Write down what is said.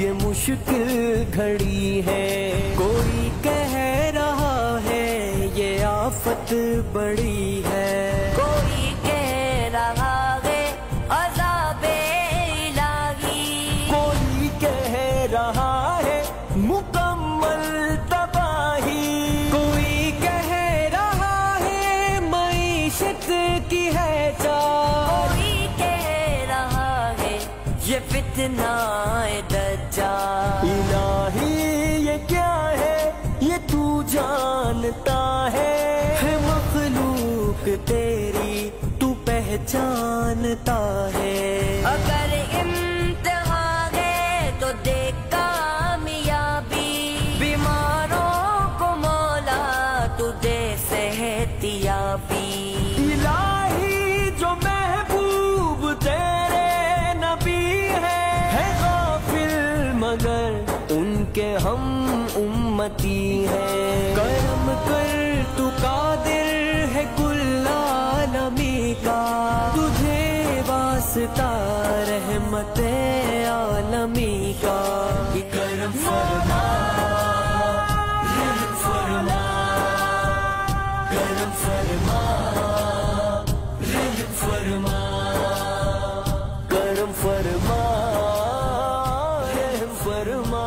ये मुश्किल घड़ी है। कोई कह रहा है ये आफत बड़ी है। कोई कह रहा है अजाबे इलाही। कोई कह रहा है मुकम्मल तबाही। कोई कह रहा है मईशत की है ये फितना इलाही ये क्या है? ये तू जानता है। है मखलूक तेरी तू पहचानता है। अगर इम्तिहान है तो देख कामयाबी बीमारों को मौला तू दे सेहतियाबी उनके हम उम्मती हैं। करम कर तू कादिर है कुल आलमी का। तुझे वास्ता रहमत आलमी का। करम फरमा, रहम फरमा, करम फरमा, रहम फरमा, करम फरमा फरमा।